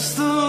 Bless the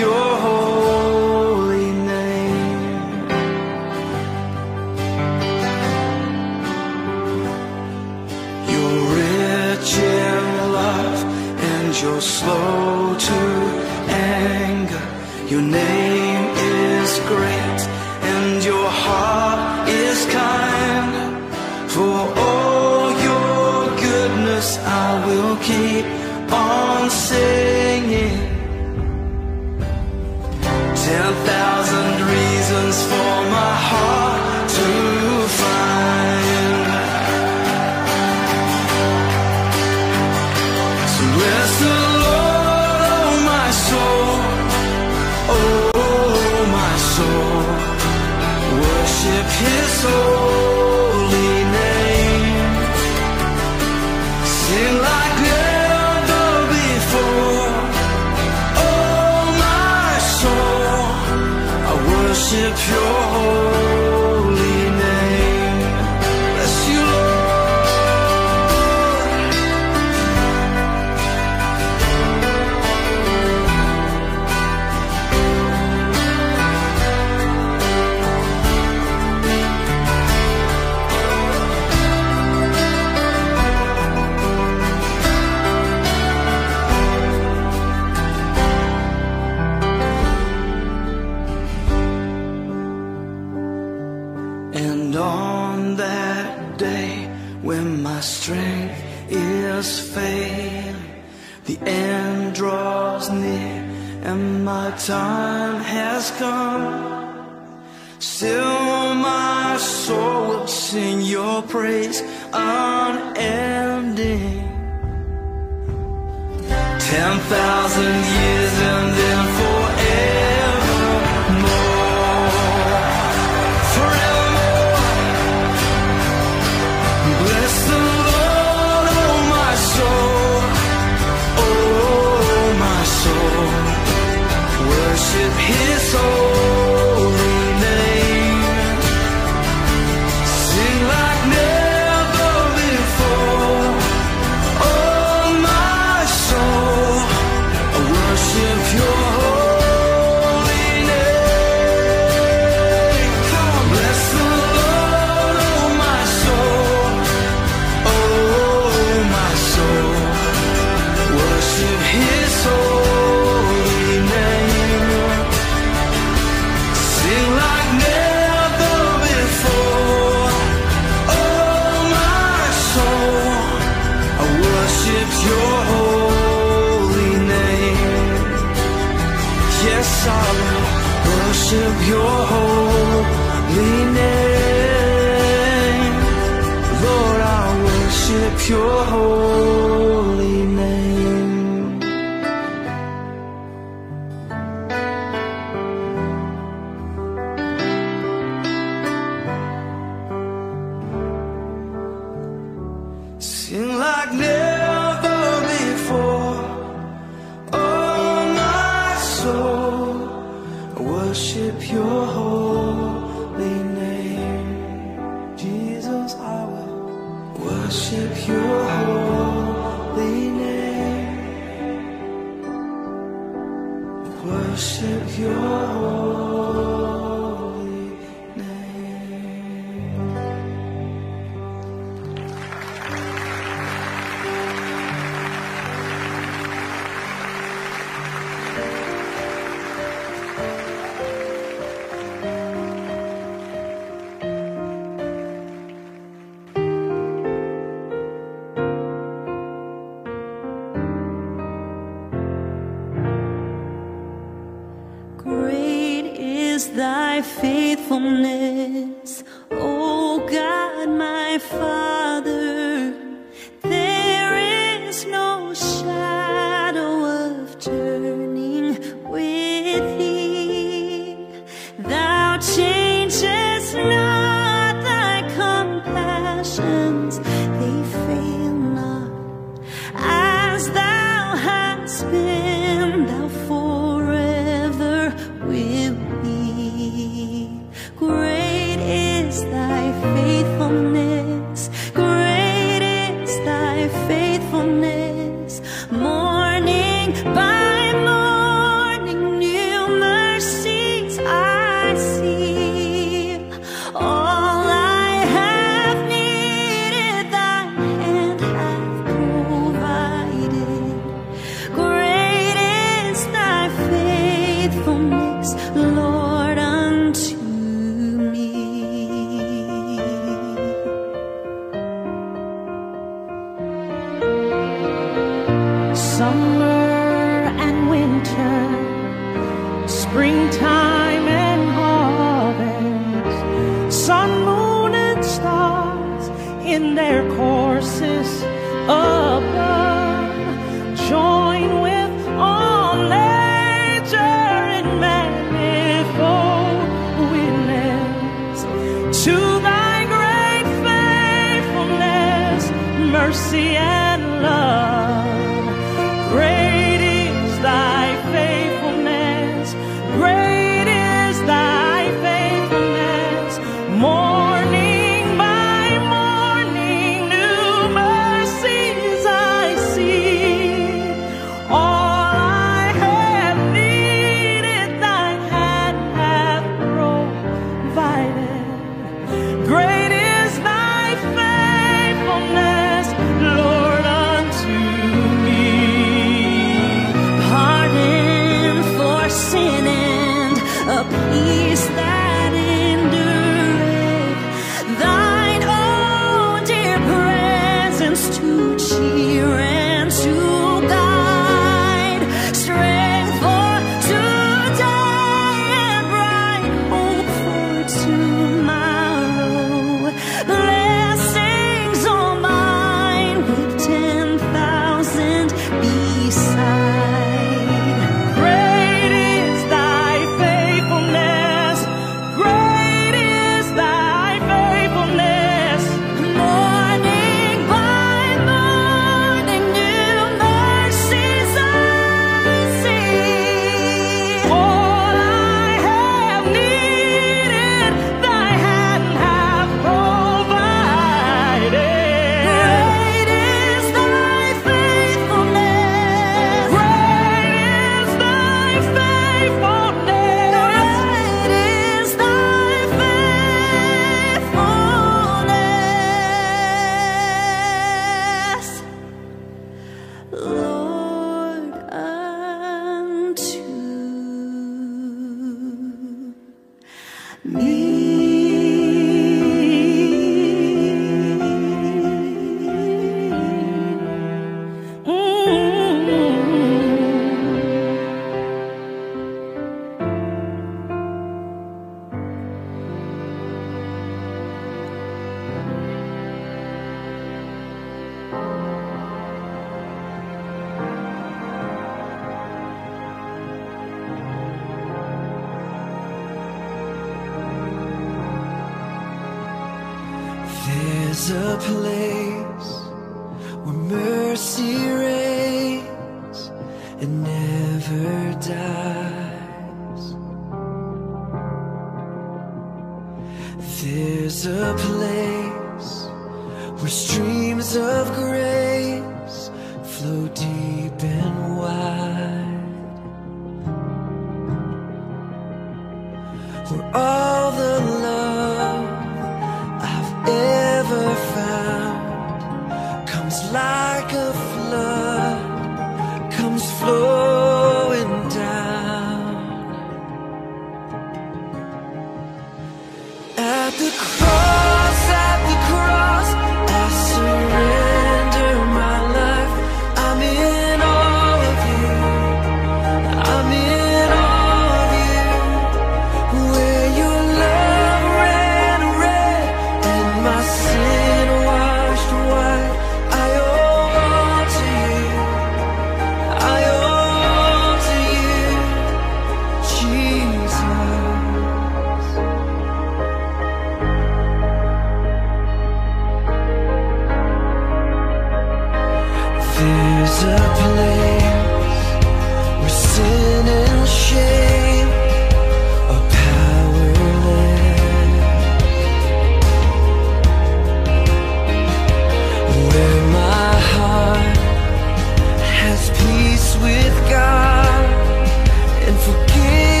worship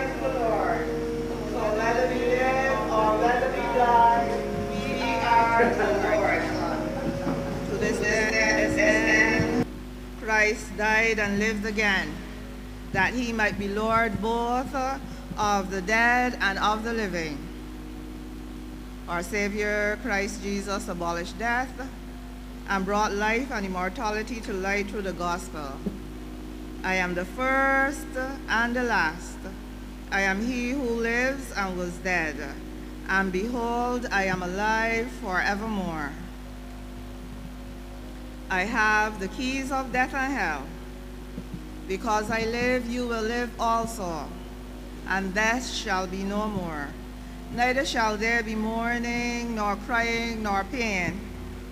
the Lord. So let live or let die, we are the Lord. End, Christ died and lived again, that he might be Lord both of the dead and of the living. Our Savior, Christ Jesus, abolished death and brought life and immortality to light through the gospel. I am the first and the last. I am he who lives and was dead. And behold, I am alive forevermore. I have the keys of death and hell. Because I live, you will live also, and death shall be no more. Neither shall there be mourning, nor crying, nor pain,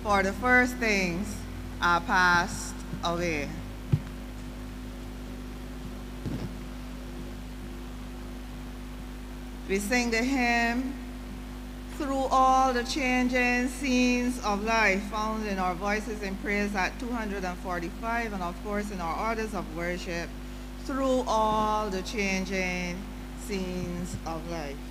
for the first things are passed away. We sing the hymn through all the changing scenes of life found in our voices in praise at 245 and of course in our orders of worship through all the changing scenes of life.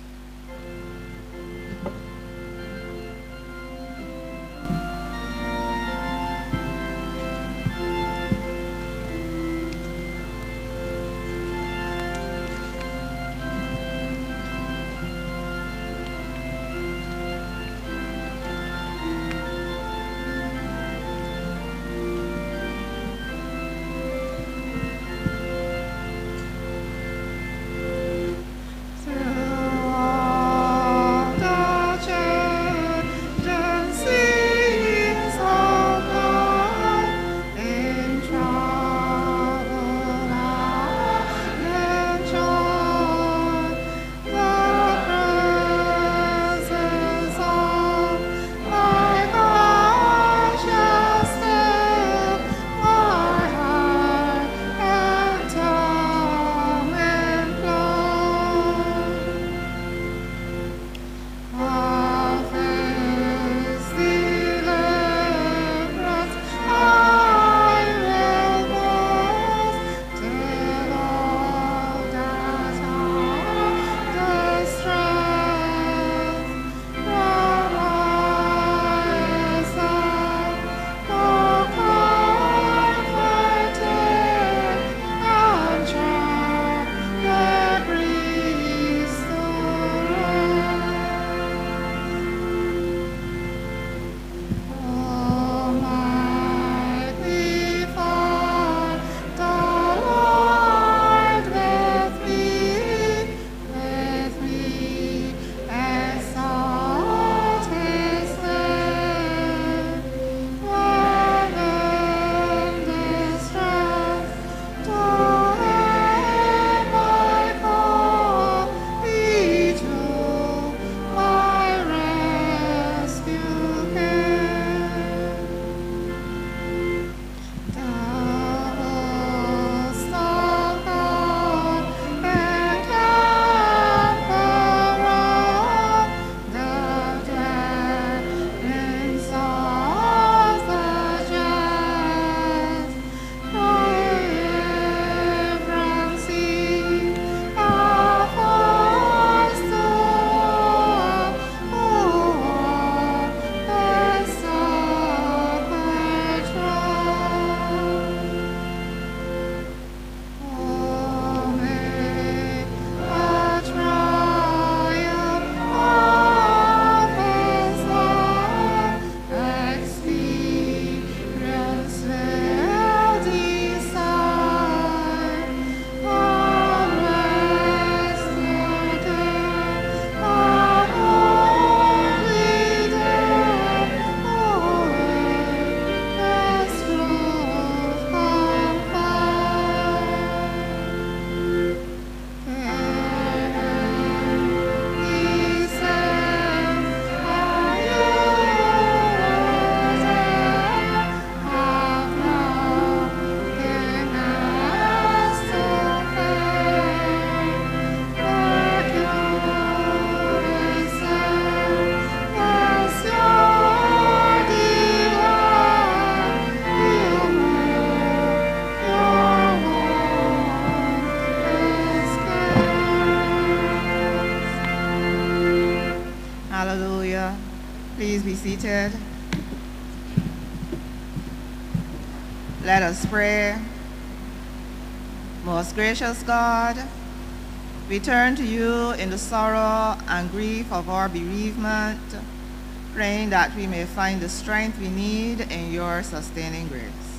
Gracious God, we turn to you in the sorrow and grief of our bereavement, praying that we may find the strength we need in your sustaining grace,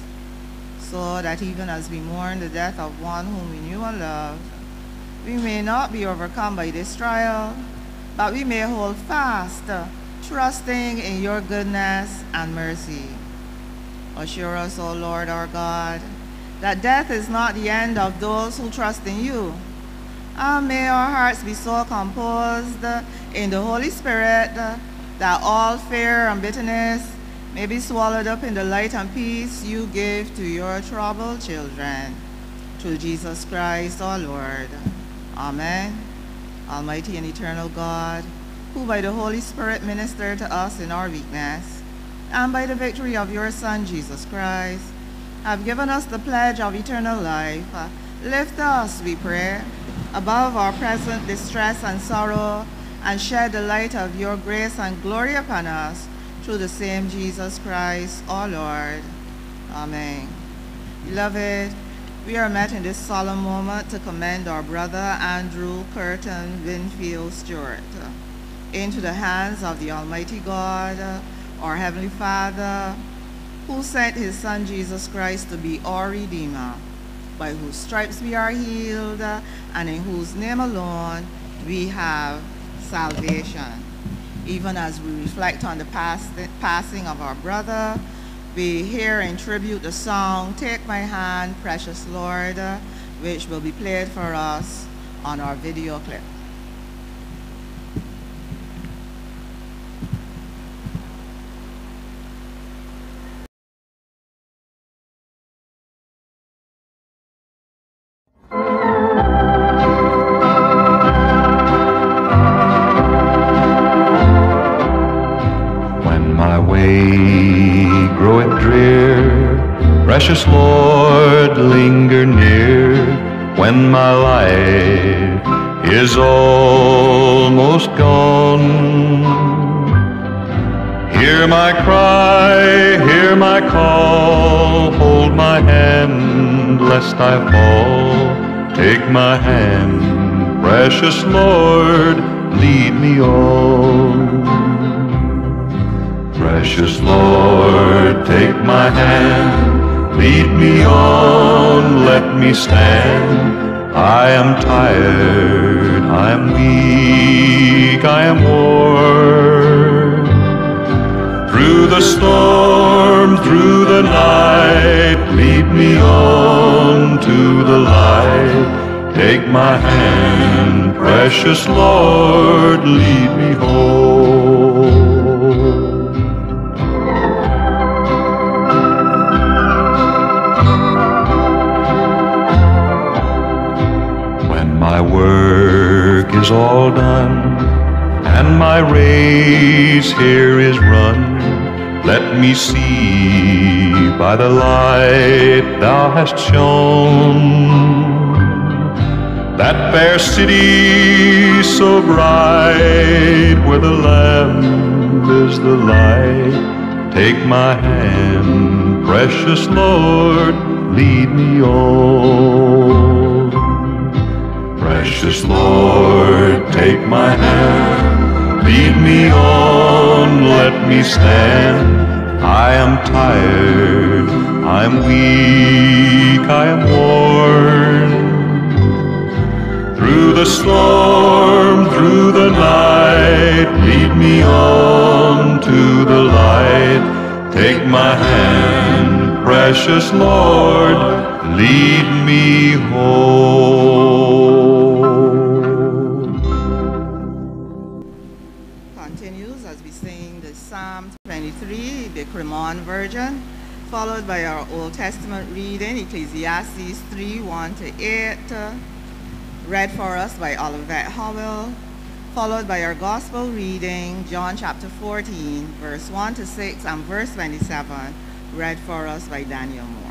so that even as we mourn the death of one whom we knew and loved, we may not be overcome by this trial, but we may hold fast, trusting in your goodness and mercy. Assure us, O Lord our God, that death is not the end of those who trust in you. And may our hearts be so composed in the Holy Spirit that all fear and bitterness may be swallowed up in the light and peace you give to your troubled children. Through Jesus Christ our Lord. Amen. Almighty and eternal God, who by the Holy Spirit ministered to us in our weakness, and by the victory of your Son, Jesus Christ, have given us the pledge of eternal life. Lift us, we pray, above our present distress and sorrow, and shed the light of your grace and glory upon us through the same Jesus Christ, our Lord. Amen. Beloved, we are met in this solemn moment to commend our brother Andrew Kirton Winfield Stewart into the hands of the Almighty God, our Heavenly Father, who sent his Son Jesus Christ to be our Redeemer, by whose stripes we are healed, and in whose name alone we have salvation. Even as we reflect on the past, passing of our brother, we hear in tribute the song, Take My Hand, Precious Lord, which will be played for us on our video clip. When my life is almost gone, hear my cry, hear my call, hold my hand lest I fall. Take my hand, precious Lord, lead me on. Precious Lord, take my hand, lead me on, let me stand. I am tired, I am weak, I am worn. Through the storm, through the night, lead me on to the light. Take my hand, precious Lord, lead me home. Is all done and my race here is run, let me see by the light thou hast shone that fair city so bright where the Lamb is the light. Take my hand, precious Lord, lead me on. Precious Lord, take my hand, lead me on, let me stand. I am tired, I'm weak, I am worn. Through the storm, through the night, lead me on to the light. Take my hand, precious Lord, lead me home. Cremon version, followed by our Old Testament reading, Ecclesiastes 3, 1 to 8, uh, read for us by Olivet Howell, followed by our Gospel reading, John chapter 14, verse 1 to 6, and verse 27, read for us by Daniel Moore.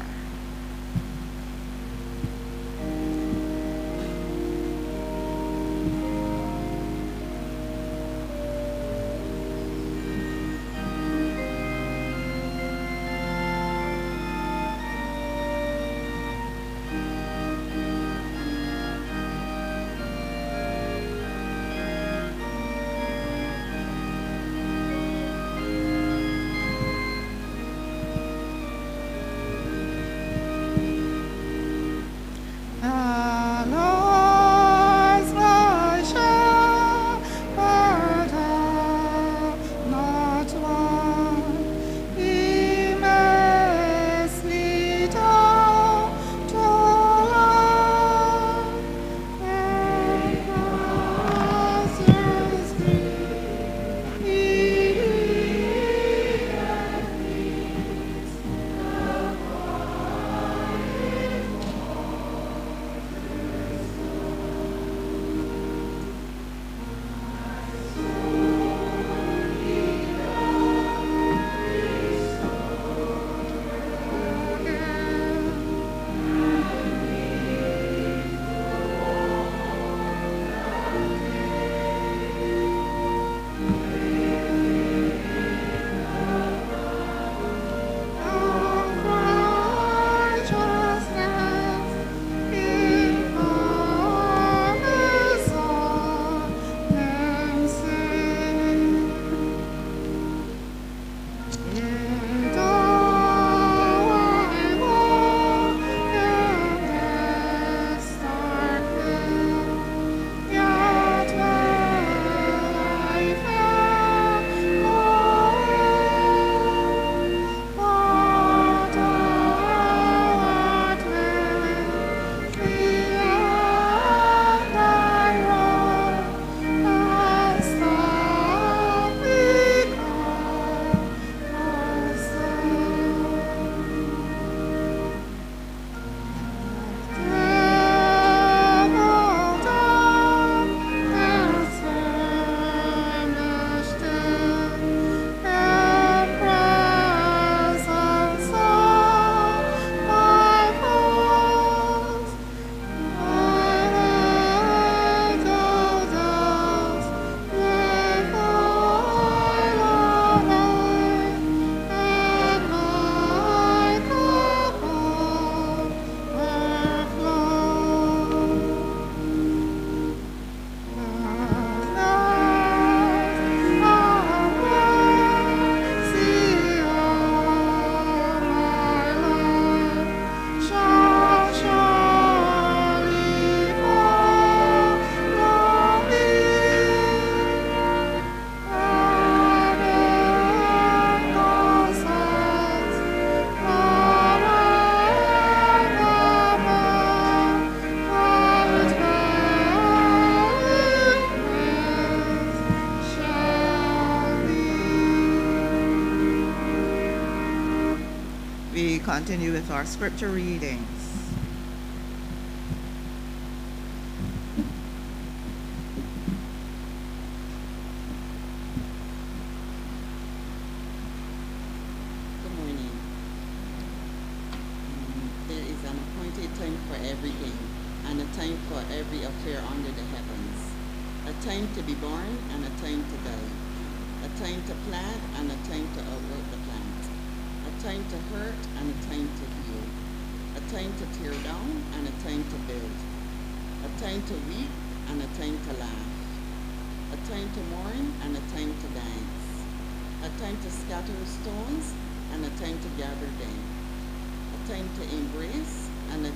Continue with our scripture readings.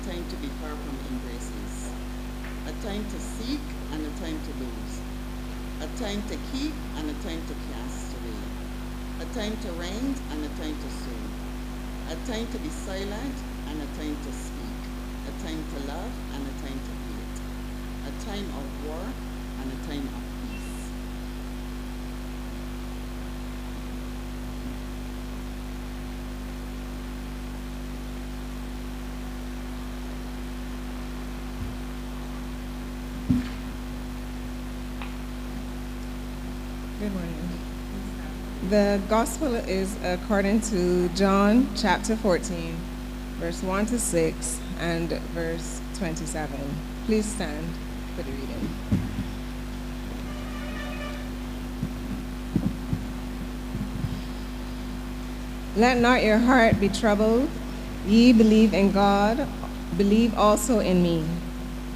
A time to be far from embraces, a time to seek and a time to lose, a time to keep and a time to cast away, a time to rend and a time to sow, a time to be silent and a time to speak, a time to love and a time to hate, a time of war and a time of morning. The gospel is according to John chapter 14, verse 1 to 6, and verse 27. Please stand for the reading. Let not your heart be troubled. Ye believe in God, believe also in me.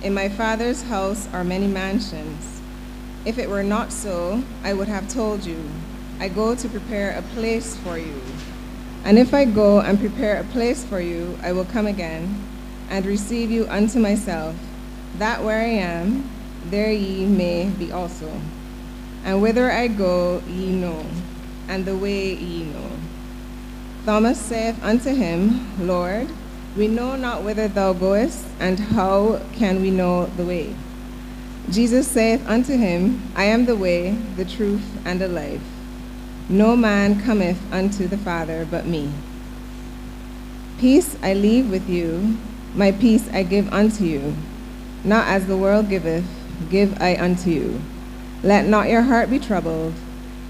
In my Father's house are many mansions. If it were not so, I would have told you, I go to prepare a place for you. And if I go and prepare a place for you, I will come again and receive you unto myself, that where I am, there ye may be also. And whither I go, ye know, and the way ye know. Thomas saith unto him, Lord, we know not whither thou goest, and how can we know the way? Jesus saith unto him, I am the way, the truth, and the life. No man cometh unto the Father but me. Peace I leave with you, my peace I give unto you. Not as the world giveth, give I unto you. Let not your heart be troubled,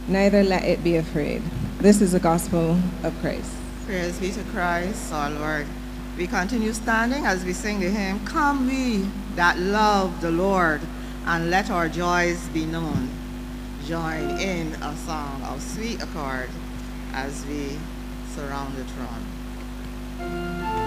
neither let it be afraid. This is the gospel of Christ. Praise be to Christ, our Lord. We continue standing as we sing the hymn, Come we that love the Lord, and let our joys be known. Join in a song of sweet accord as we surround the throne.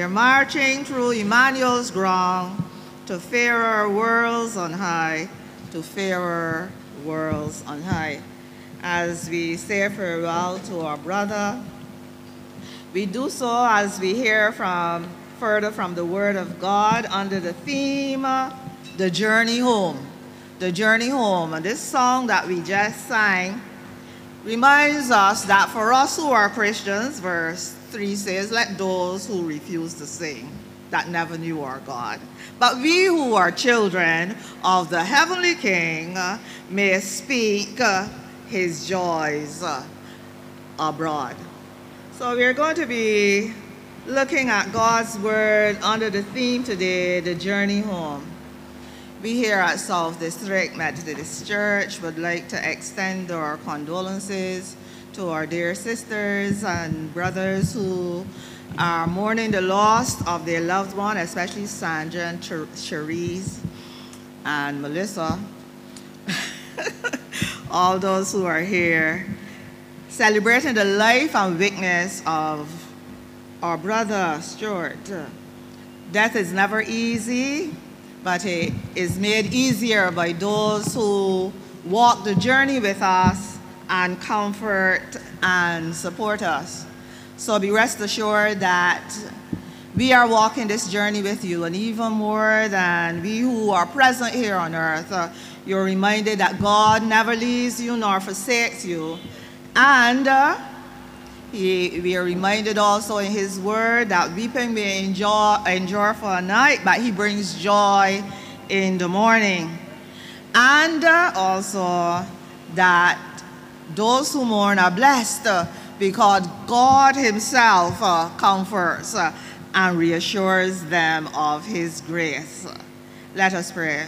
We are marching through Emmanuel's ground to fairer worlds on high, to fairer worlds on high. As we say farewell to our brother, we do so as we hear from further from the Word of God under the theme, The Journey Home. The Journey Home. And this song that we just sang reminds us that for us who are Christians, verse 3 says, Let those who refuse to sing that never knew our God. But we who are children of the heavenly King may speak his joys abroad. So we're going to be looking at God's word under the theme today, the journey home. We here at South District Methodist Church would like to extend our condolences to our dear sisters and brothers who are mourning the loss of their loved one, especially Sandra and Cherise and Melissa. All those who are here celebrating the life and witness of our brother Stewart. Death is never easy, but it is made easier by those who walk the journey with us and comfort and support us. So be rest assured that we are walking this journey with you, and even more than we who are present here on earth, uh, you're reminded that God never leaves you nor forsakes you. And uh, he, we are reminded also in His Word that weeping may endure, endure for a night, but He brings joy in the morning. And uh, also that those who mourn are blessed uh, because God Himself uh, comforts uh, and reassures them of His grace. Let us pray.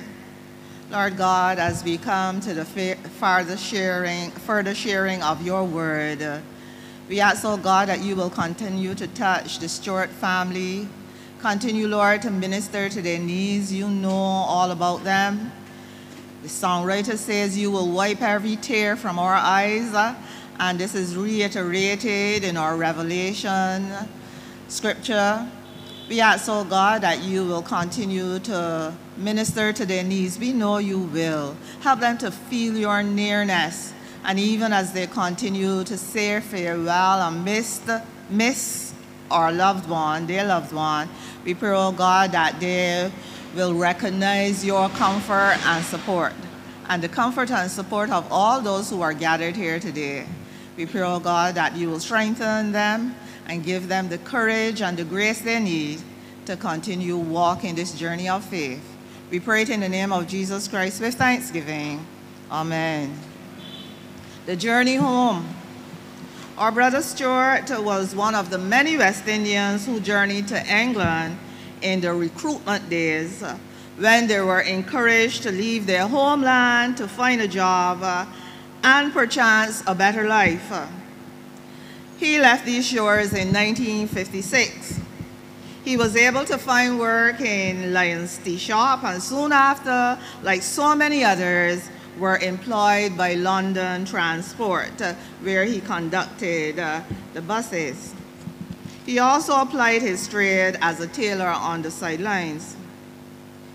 Lord God, as we come to the further sharing, further sharing of your word, we ask, oh God, that you will continue to touch the Stewart family. Continue, Lord, to minister to their needs. You know all about them. The songwriter says you will wipe every tear from our eyes, uh, and this is reiterated in our Revelation scripture. We ask, oh God, that you will continue to minister to their needs. We know you will. Help them to feel your nearness. And even as they continue to say farewell and miss, the, miss our loved one, their loved one, we pray, oh God, that they will recognize your comfort and support, and the comfort and support of all those who are gathered here today. We pray, oh God, that you will strengthen them and give them the courage and the grace they need to continue walking this journey of faith. We pray it in the name of Jesus Christ with thanksgiving. Amen. The journey home. Our brother Stewart was one of the many West Indians who journeyed to England in the recruitment days when they were encouraged to leave their homeland to find a job uh, and perchance a better life. He left these shores in 1956. He was able to find work in Lyons Tea Shop and soon after, like so many others, were employed by London Transport, uh, where he conducted uh, the buses. He also applied his trade as a tailor on the sidelines.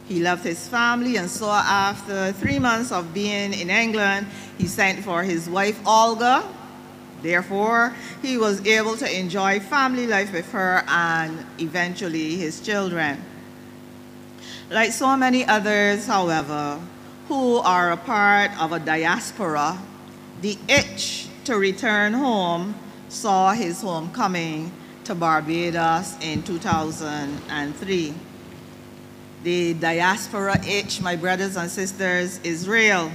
He left his family, and so after three months of being in England, he sent for his wife Olga. Therefore, he was able to enjoy family life with her and eventually his children. Like so many others, however, who are a part of a diaspora, the itch to return home saw his homecoming to Barbados in 2003. The diaspora itch, my brothers and sisters, is real.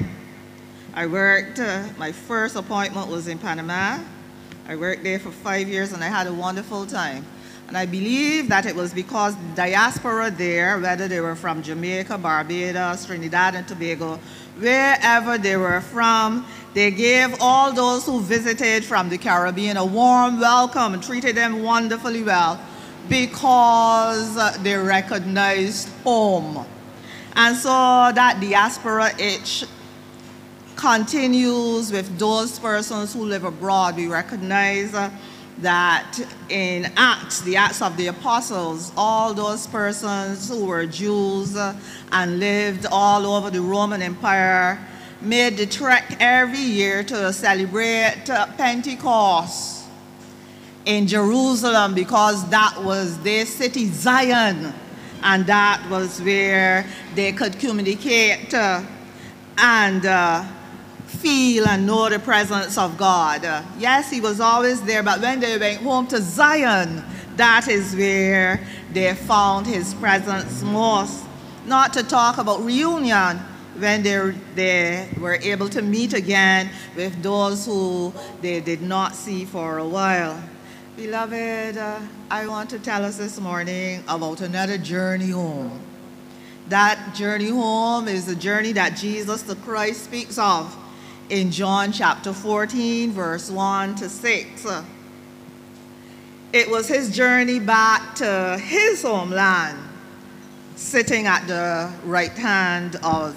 I worked, uh, my first appointment was in Panama. I worked there for five years and I had a wonderful time. And I believe that it was because the diaspora there, whether they were from Jamaica, Barbados, Trinidad and Tobago, wherever they were from, they gave all those who visited from the Caribbean a warm welcome and treated them wonderfully well because they recognized home. And so that diaspora itch continues with those persons who live abroad. We recognize that in Acts, the Acts of the Apostles, all those persons who were Jews uh, and lived all over the Roman Empire made the trek every year to celebrate uh, Pentecost in Jerusalem because that was their city, Zion, and that was where they could communicate uh, and uh, feel and know the presence of God. Yes, He was always there, but when they went home to Zion, that is where they found His presence most. Not to talk about reunion when they, they were able to meet again with those who they did not see for a while. Beloved, uh, I want to tell us this morning about another journey home. That journey home is the journey that Jesus the Christ speaks of in John chapter 14, verse 1 to 6. It was his journey back to his homeland, sitting at the right hand of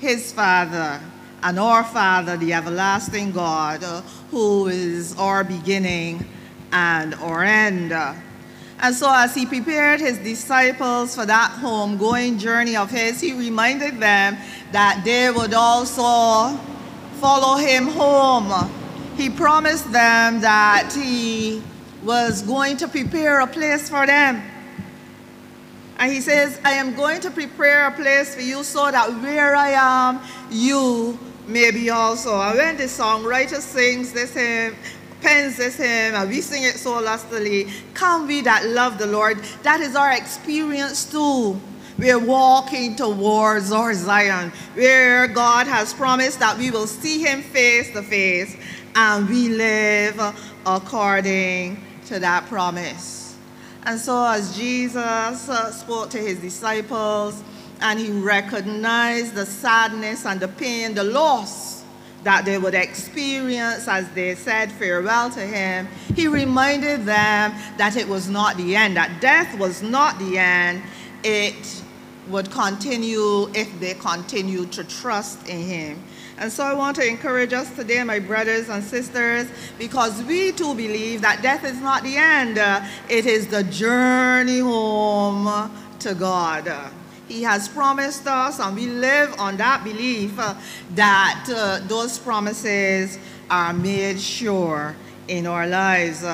his Father and our Father, the everlasting God, who is our beginning and our end. And so, as he prepared his disciples for that home-going journey of his, he reminded them that they would also follow him home. He promised them that he was going to prepare a place for them. And he says, I am going to prepare a place for you so that where I am, you may be also. And when the songwriter sings this hymn, pens this hymn, and we sing it so lustily, come we that love the Lord, that is our experience too. We're walking towards our Zion, where God has promised that we will see him face to face, and we live according to that promise. And so as Jesus uh, spoke to his disciples, and he recognized the sadness and the pain, the loss that they would experience as they said farewell to him, he reminded them that it was not the end, that death was not the end. It would continue if they continue to trust in him. And so I want to encourage us today, my brothers and sisters, because we too believe that death is not the end. Uh, it is the journey home to God. He has promised us, and we live on that belief uh, that uh, those promises are made sure in our lives.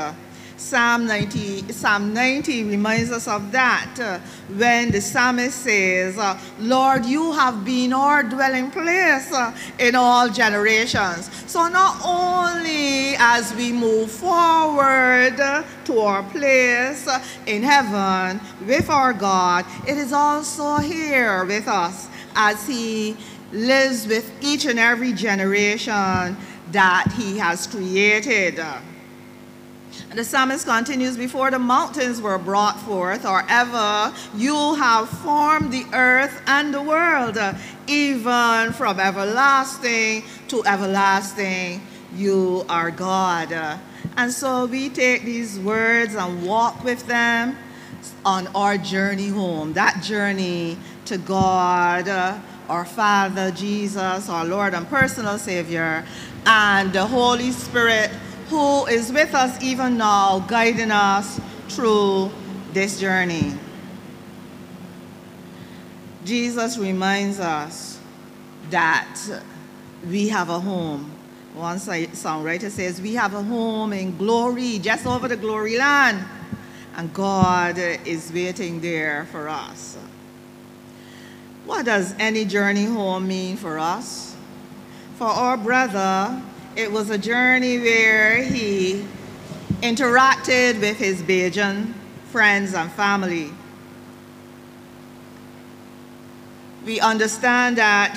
Psalm 90, Psalm 90 reminds us of that uh, when the psalmist says, uh, Lord, you have been our dwelling place uh, in all generations. So not only as we move forward to our place uh, in heaven with our God, it is also here with us as he lives with each and every generation that he has created. And the psalmist continues, Before the mountains were brought forth, or ever you have formed the earth and the world, even from everlasting to everlasting, you are God. And so we take these words and walk with them on our journey home, that journey to God, our Father, Jesus, our Lord and personal Savior, and the Holy Spirit who is with us even now, guiding us through this journey. Jesus reminds us that we have a home. One songwriter says, We have a home in glory, just over the glory land, and God is waiting there for us. What does any journey home mean for us? For our brother, it was a journey where he interacted with his Bajan friends and family. We understand that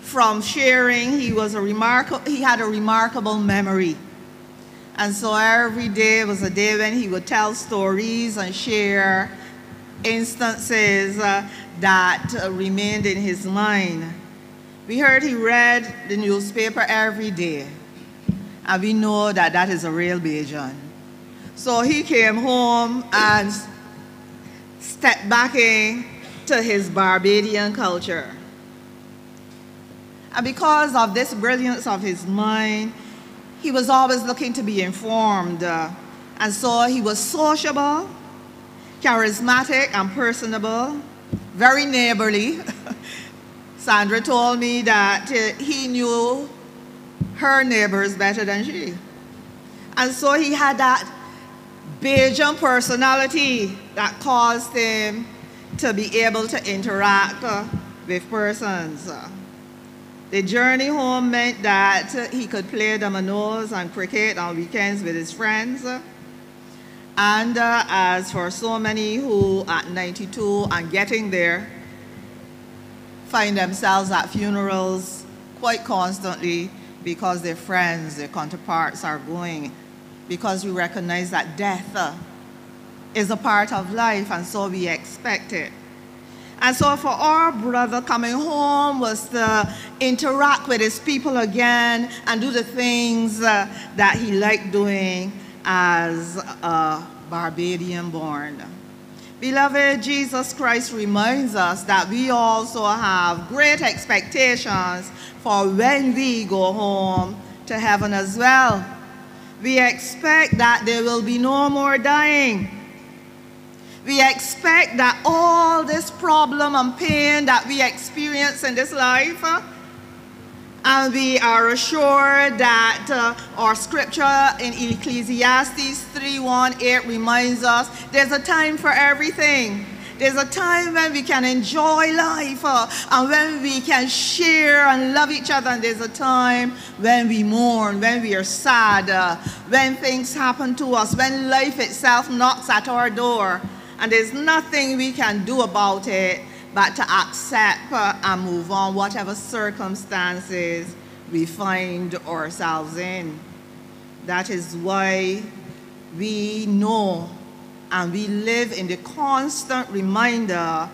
from sharing, he was a remarkable, he had a remarkable memory. And so every day was a day when he would tell stories and share instances uh, that uh, remained in his mind. We heard he read the newspaper every day, and we know that that is a real Bajan. So he came home and stepped back into his Barbadian culture. And because of this brilliance of his mind, he was always looking to be informed. uh, and so he was sociable, charismatic, and personable, very neighborly. Sandra told me that uh, he knew her neighbors better than she. And so he had that Bajan personality that caused him to be able to interact uh, with persons. The journey home meant that he could play dominoes and cricket on weekends with his friends. And uh, as for so many who at 92 and getting there find themselves at funerals quite constantly because their friends, their counterparts are going, because we recognize that death uh, is a part of life and so we expect it. And so for our brother coming home was to interact with his people again and do the things uh, that he liked doing as a Barbadian born. Beloved, Jesus Christ reminds us that we also have great expectations for when we go home to heaven as well. We expect that there will be no more dying. We expect that all this problem and pain that we experience in this life, and we are assured that uh, our scripture in Ecclesiastes 3:1-8 reminds us there's a time for everything. There's a time when we can enjoy life uh, and when we can share and love each other. And there's a time when we mourn, when we are sad, uh, when things happen to us, when life itself knocks at our door. And there's nothing we can do about it but to accept and move on, whatever circumstances we find ourselves in. That is why we know and we live in the constant reminder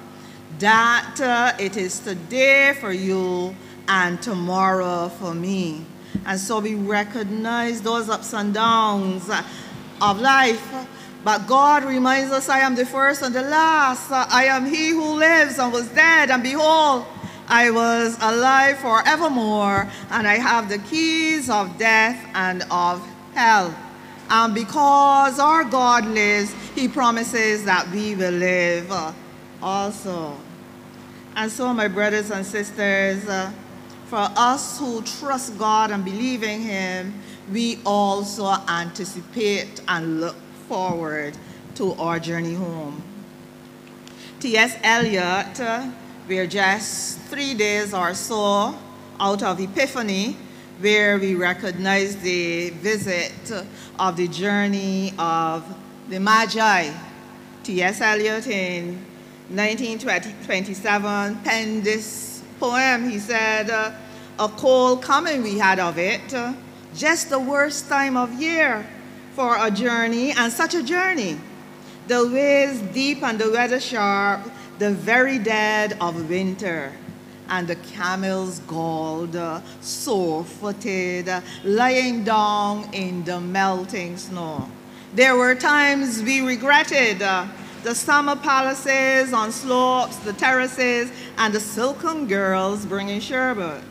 that uh, it is today for you and tomorrow for me. And so we recognize those ups and downs of life. But God reminds us, I am the first and the last. I am he who lives and was dead, and behold, I was alive forevermore, and I have the keys of death and of hell. And because our God lives, he promises that we will live also. And so, my brothers and sisters, uh, for us who trust God and believe in him, we also anticipate and look forward to our journey home. T.S. Eliot, we're just three days or so out of Epiphany, where we recognize the visit of the journey of the Magi. T.S. Eliot in 1927 penned this poem. He said, A cold coming we had of it, just the worst time of year for a journey, and such a journey. The ways deep and the weather sharp, the very dead of winter and the camels galled, sore-footed, lying down in the melting snow. There were times we regretted uh, the summer palaces on slopes, the terraces, and the silken girls bringing sherbet.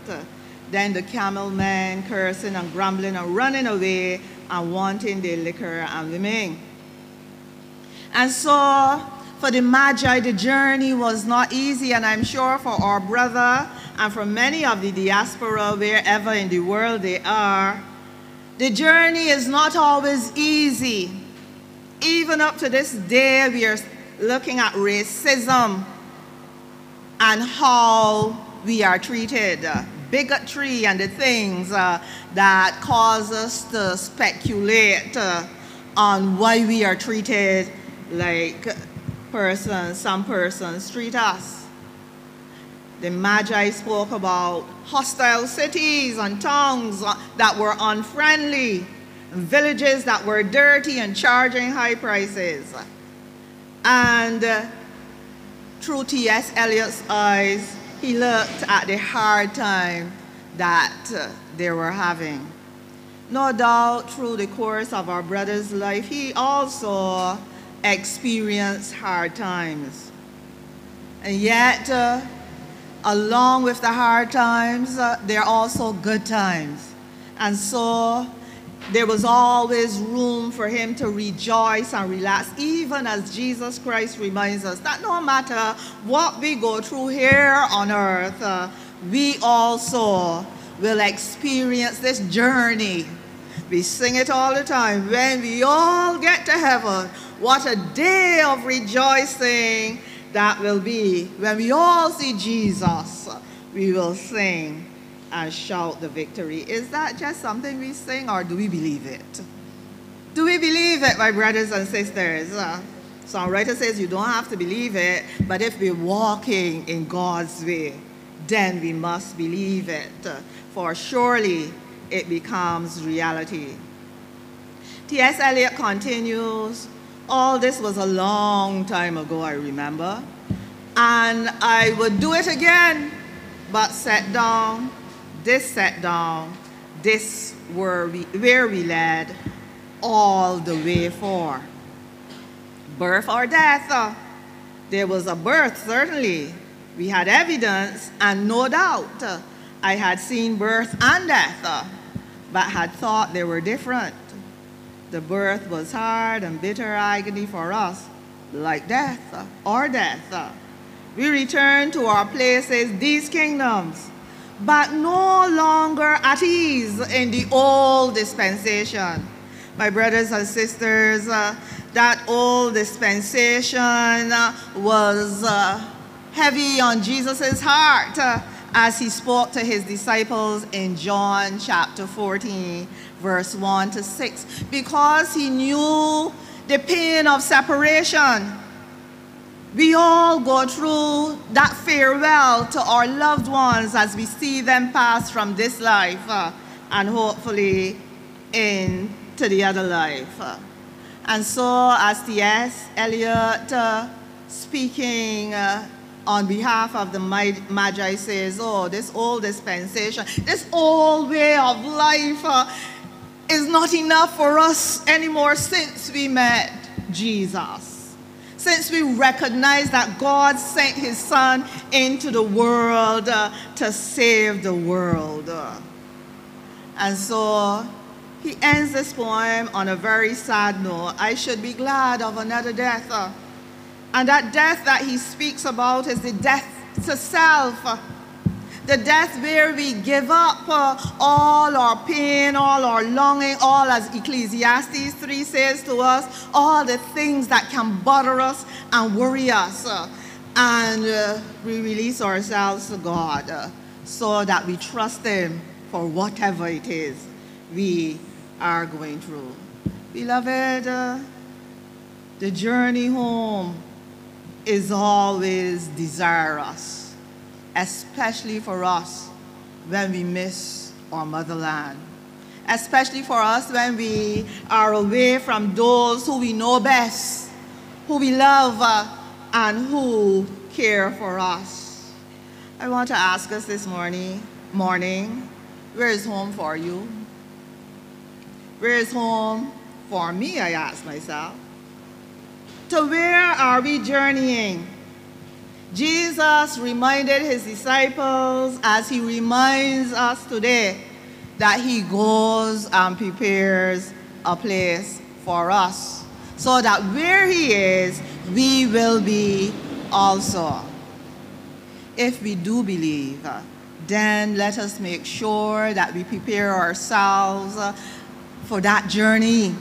Then the camel men cursing and grumbling and running away and wanting their liquor and women. And so for the Magi, the journey was not easy, and I'm sure for our brother and for many of the diaspora, wherever in the world they are, the journey is not always easy. Even up to this day, we are looking at racism and how we are treated, bigotry, and the things uh, that cause us to speculate uh, on why we are treated like persons, some persons treat us. The Magi spoke about hostile cities and towns that were unfriendly, villages that were dirty and charging high prices. And uh, through T.S. Eliot's eyes, he looked at the hard time that uh, they were having. No doubt, through the course of our brother's life, he also experienced hard times. And yet, uh, along with the hard times, uh, there are also good times. And so there was always room for him to rejoice and relax, even as Jesus Christ reminds us that no matter what we go through here on earth, uh, we also will experience this journey. We sing it all the time. When we all get to heaven, what a day of rejoicing that will be. When we all see Jesus, we will sing and shout the victory. Is that just something we sing or do we believe it? Do we believe it, my brothers and sisters? Uh, songwriter says you don't have to believe it, but if we're walking in God's way, then we must believe it, for surely it becomes reality. T.S. Eliot continues, all this was a long time ago, I remember, and I would do it again, but sat down this set down, this where we, where we led all the way for. Birth or death? Uh, there was a birth, certainly. We had evidence, and no doubt uh, I had seen birth and death, uh, but had thought they were different. The birth was hard and bitter agony for us, like death uh, or death. Uh. We returned to our places, these kingdoms, but no longer at ease in the old dispensation. My brothers and sisters, uh, that old dispensation uh, was uh, heavy on Jesus' heart uh, as he spoke to his disciples in John chapter 14, verse 1 to 6, because he knew the pain of separation we all go through that farewell to our loved ones as we see them pass from this life uh, and hopefully into the other life. Uh, and so, as T.S. Eliot uh, speaking uh, on behalf of the Magi says, Oh, this old dispensation, this old way of life uh, is not enough for us anymore since we met Jesus since we recognize that God sent his son into the world uh, to save the world. And so he ends this poem on a very sad note. I should be glad of another death. And that death that he speaks about is the death to self the death where we give up uh, all our pain, all our longing, all as Ecclesiastes 3 says to us, all the things that can bother us and worry us. Uh, and uh, we release ourselves to God uh, so that we trust Him for whatever it is we are going through. Beloved, uh, the journey home is always desirous especially for us when we miss our motherland. Especially for us when we are away from those who we know best, who we love, uh, and who care for us. I want to ask us this morning, morning, where is home for you? Where is home for me, I ask myself? To where are we journeying? Jesus reminded his disciples, as he reminds us today, that he goes and prepares a place for us, so that where he is, we will be also. If we do believe, then let us make sure that we prepare ourselves for that journey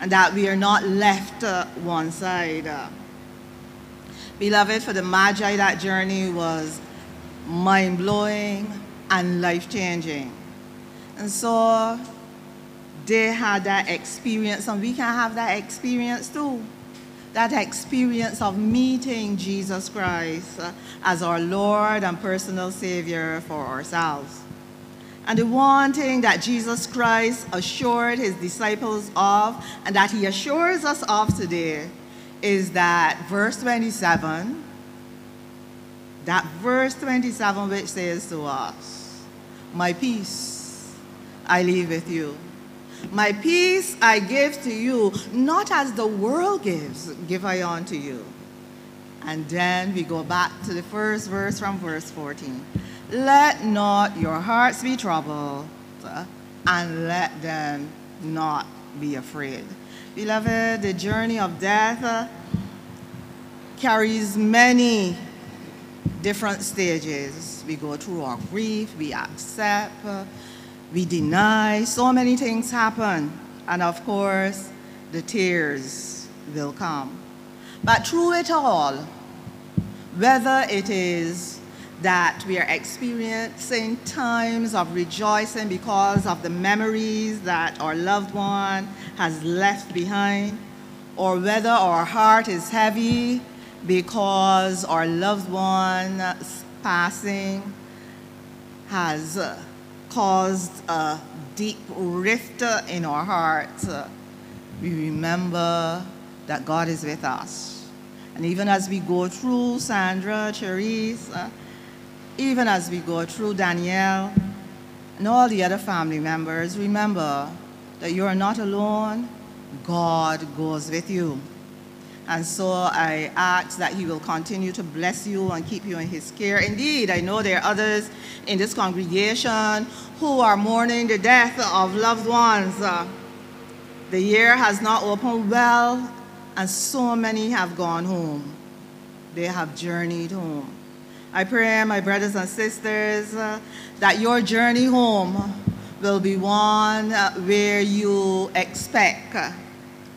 and that we are not left uh, one side. Beloved, for the Magi, that journey was mind blowing and life changing. And so they had that experience, and we can have that experience too. That experience of meeting Jesus Christ as our Lord and personal Savior for ourselves. And the one thing that Jesus Christ assured his disciples of, and that he assures us of today, is that verse 27, that verse 27 which says to us, My peace I leave with you. My peace I give to you, not as the world gives, give I unto you. And then we go back to the first verse from verse 14. Let not your hearts be troubled, and let them not be afraid. Beloved, the journey of death uh, carries many different stages. We go through our grief, we accept, uh, we deny, so many things happen. And of course, the tears will come. But through it all, whether it is that we are experiencing times of rejoicing because of the memories that our loved one has left behind, or whether our heart is heavy because our loved one's passing has uh, caused a deep rift in our hearts, uh, we remember that God is with us. And even as we go through Sandra, Cherise, uh, even as we go through Danielle, and all the other family members, remember that you are not alone. God goes with you. And so I ask that He will continue to bless you and keep you in His care. Indeed, I know there are others in this congregation who are mourning the death of loved ones. Uh, the year has not opened well, and so many have gone home. They have journeyed home. I pray, my brothers and sisters, uh, that your journey home will be one where you expect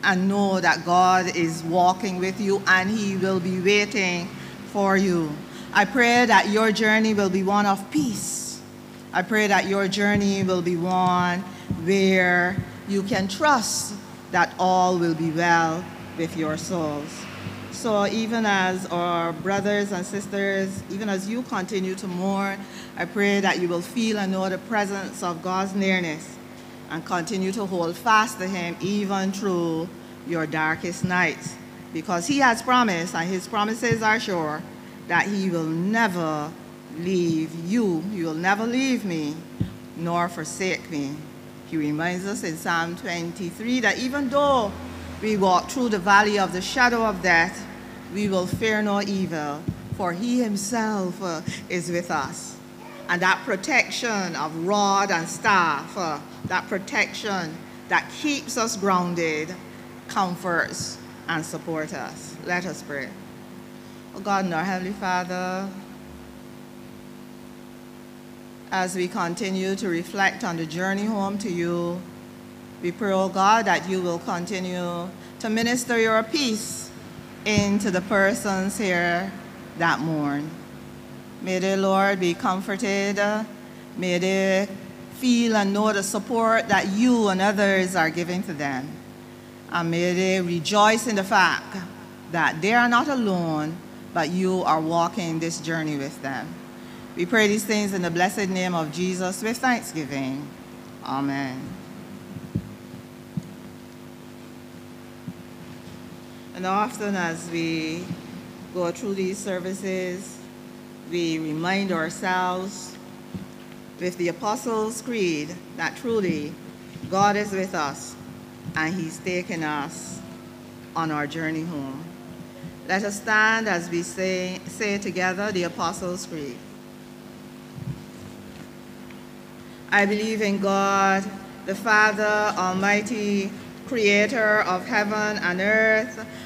and know that God is walking with you and He will be waiting for you. I pray that your journey will be one of peace. I pray that your journey will be one where you can trust that all will be well with your souls. So even as our brothers and sisters, even as you continue to mourn, I pray that you will feel and know the presence of God's nearness and continue to hold fast to him even through your darkest nights. Because he has promised, and his promises are sure, that he will never leave you. He will never leave me, nor forsake me. He reminds us in Psalm 23 that even though we walk through the valley of the shadow of death, we will fear no evil, for he himself uh, is with us. And that protection of rod and staff, uh, that protection that keeps us grounded, comforts and supports us. Let us pray. Oh God and our Heavenly Father, as we continue to reflect on the journey home to you, we pray, oh God, that you will continue to minister your peace into the persons here that mourn. May the Lord, be comforted. May they feel and know the support that you and others are giving to them. And may they rejoice in the fact that they are not alone, but you are walking this journey with them. We pray these things in the blessed name of Jesus with thanksgiving. Amen. And often as we go through these services, we remind ourselves with the Apostles' Creed that truly God is with us and He's taken us on our journey home. Let us stand as we say, say together the Apostles' Creed. I believe in God, the Father Almighty, creator of heaven and earth.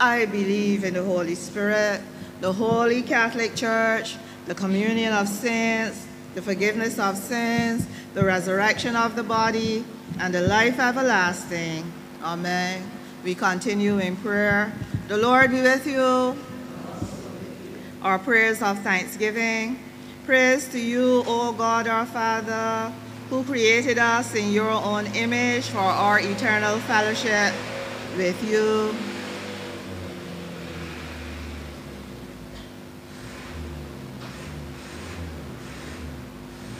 I believe in the Holy Spirit, the Holy Catholic Church, the communion of saints, the forgiveness of sins, the resurrection of the body, and the life everlasting. Amen. We continue in prayer. The Lord be with you. Our prayers of thanksgiving. Praise to you, O God our Father, who created us in your own image for our eternal fellowship with you.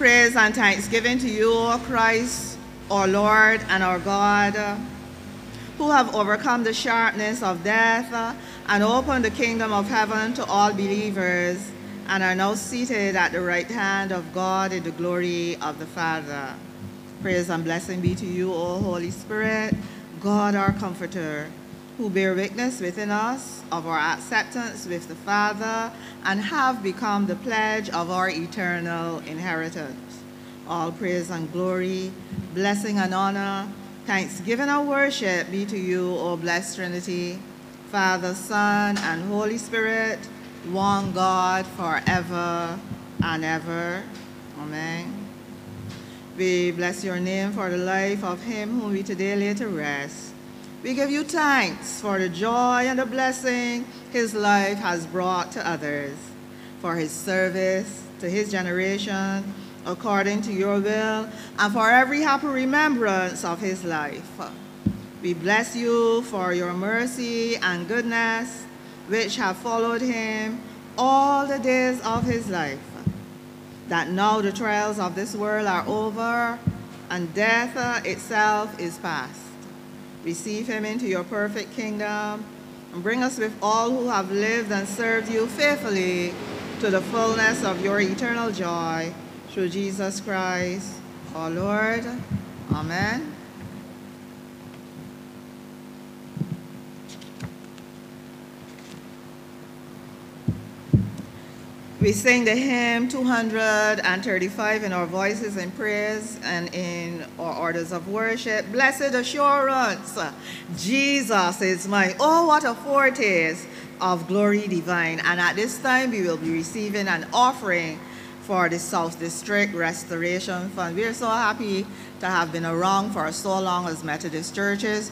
Praise and thanksgiving to you, O Christ, our Lord and our God, who have overcome the sharpness of death and opened the kingdom of heaven to all believers, and are now seated at the right hand of God in the glory of the Father. Praise and blessing be to you, O Holy Spirit, God our Comforter, who bear witness within us of our acceptance with the Father and have become the pledge of our eternal inheritance. All praise and glory, blessing and honor, thanksgiving and worship be to you, O blessed Trinity, Father, Son, and Holy Spirit, one God forever and ever. Amen. We bless your name for the life of him whom we today lay to rest. We give you thanks for the joy and the blessing his life has brought to others, for his service to his generation according to your will, and for every happy remembrance of his life. We bless you for your mercy and goodness, which have followed him all the days of his life that now the trials of this world are over and death itself is past. Receive him into your perfect kingdom and bring us with all who have lived and served you faithfully to the fullness of your eternal joy through Jesus Christ, our Lord. Amen. We sing the hymn 235 in our voices in praise and in our orders of worship. Blessed assurance, Jesus is mine. Oh, what a foretaste of glory divine. And at this time, we will be receiving an offering for the South District Restoration Fund. We are so happy to have been around for so long as Methodist churches.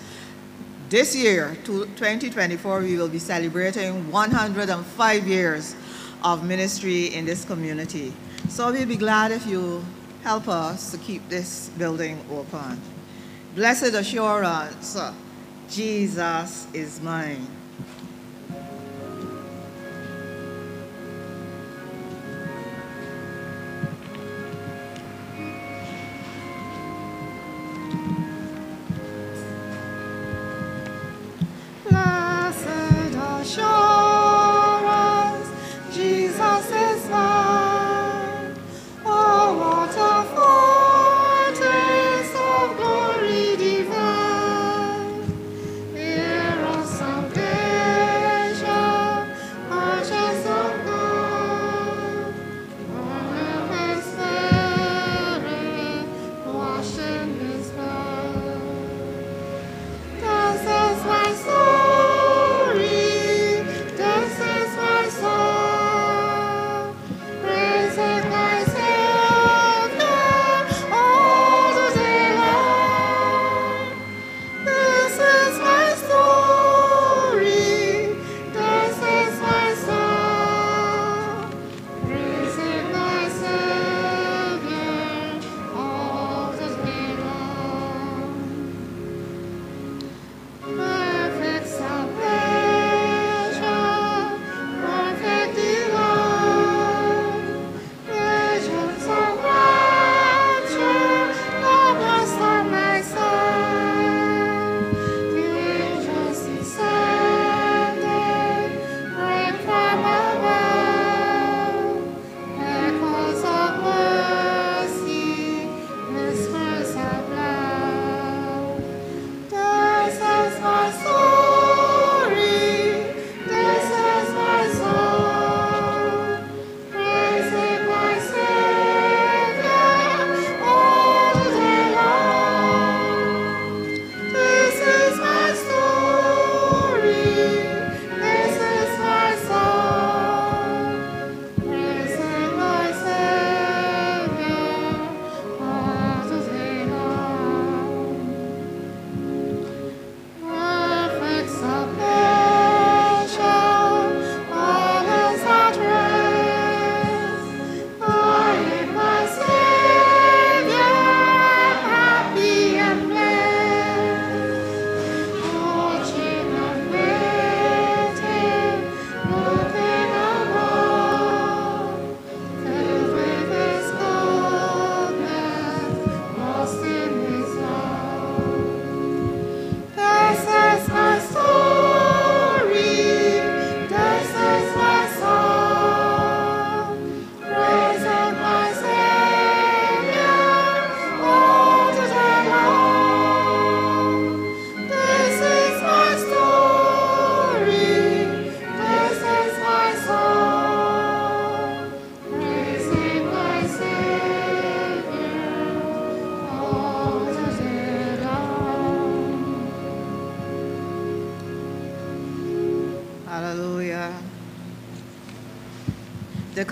This year, 2024, we will be celebrating 105 years of ministry in this community. So we'll be glad if you help us to keep this building open. Blessed assurance, Jesus is mine.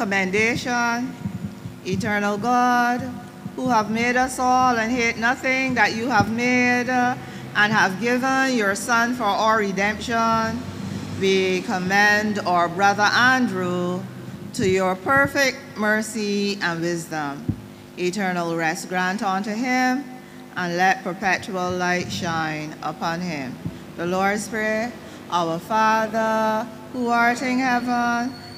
Commendation, eternal God, who have made us all and hate nothing that you have made, and have given your Son for our redemption, we commend our brother Andrew to your perfect mercy and wisdom. Eternal rest grant unto him, and let perpetual light shine upon him. The Lord's Prayer, Our Father, who art in heaven,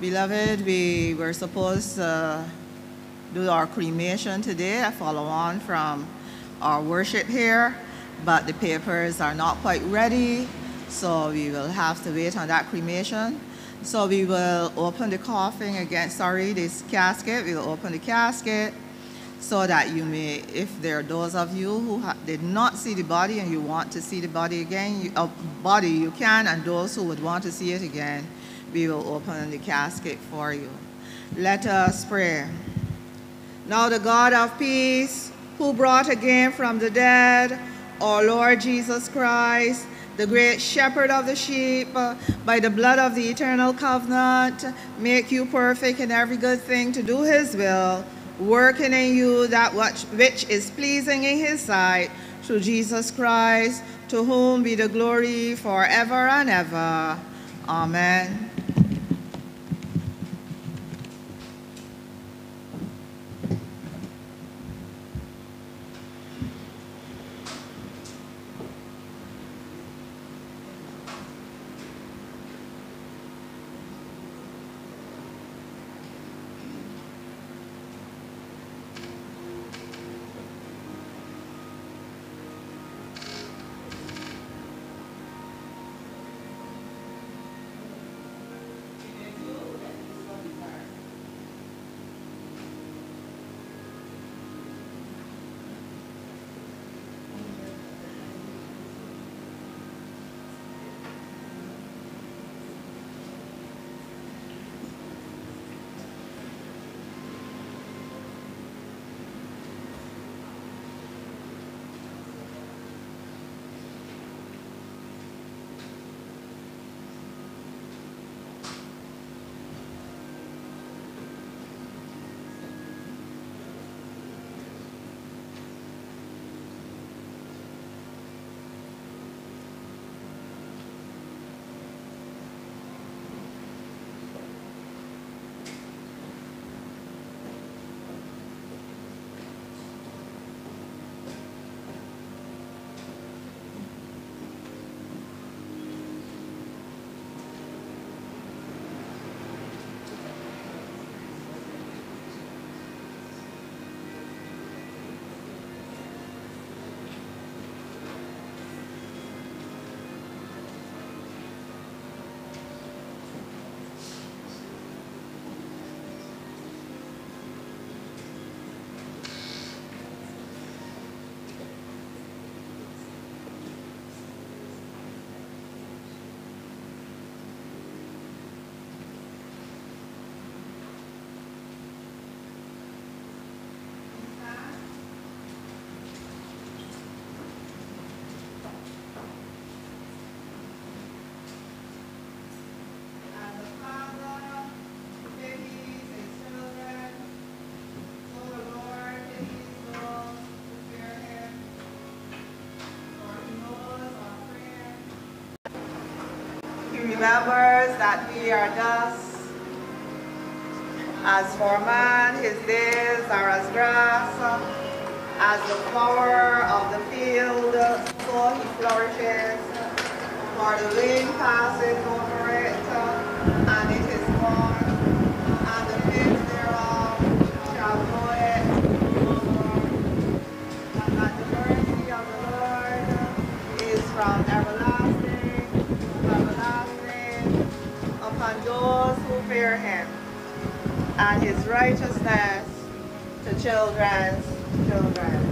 Beloved, we were supposed to do our cremation today, I follow on from our worship here, but the papers are not quite ready, so we will have to wait on that cremation. So we will open the coffin again, sorry, this casket, we will open the casket so that you may, if there are those of you who did not see the body and you want to see the body again, you, uh, body you can, and those who would want to see it again, we will open the casket for you. Let us pray. Now the God of peace, who brought again from the dead our Lord Jesus Christ, the great shepherd of the sheep, by the blood of the eternal covenant, make you perfect in every good thing to do his will, working in you that which is pleasing in his sight, through Jesus Christ, to whom be the glory forever and ever. Amen. Remembers that we are dust. As for man, his days are as grass. As the flower of the field, so he flourishes. For the wind passes over fear him, and his righteousness to children's children.